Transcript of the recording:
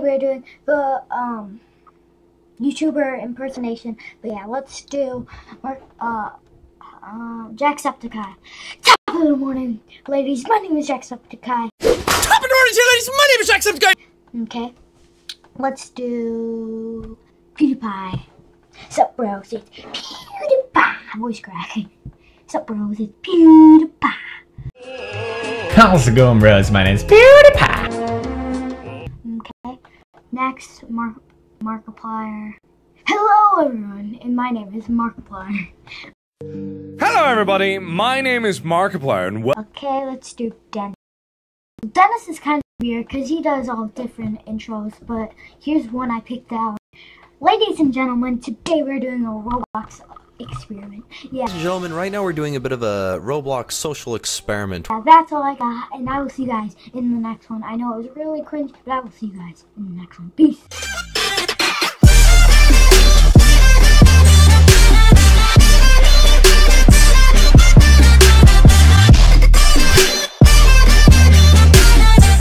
We're doing the um YouTuber impersonation, but yeah, let's do uh um Jacksepticeye. Top of the morning, ladies. My name is Jacksepticeye. Top of the morning, ladies. My name is Jacksepticeye. Okay, let's do PewDiePie. Sup, bros? It's PewDiePie. Voice cracking. Sup, bros? It's PewDiePie. How's it going, bros? My name's PewDiePie. Okay. Next, Mark Markiplier. Hello, everyone, and my name is Markiplier. Hello, everybody. My name is Markiplier, and wel- Okay, let's do Denis. Denis is kind of weird because he does all different intros, but here's one I picked out. Ladies and gentlemen, today we're doing a Roblox experiment. Yeah, Ladies and gentlemen, right now we're doing a bit of a Roblox social experiment. that's all I got, and I will see you guys in the next one. I know it was really cringe, but I will see you guys in the next one. Peace.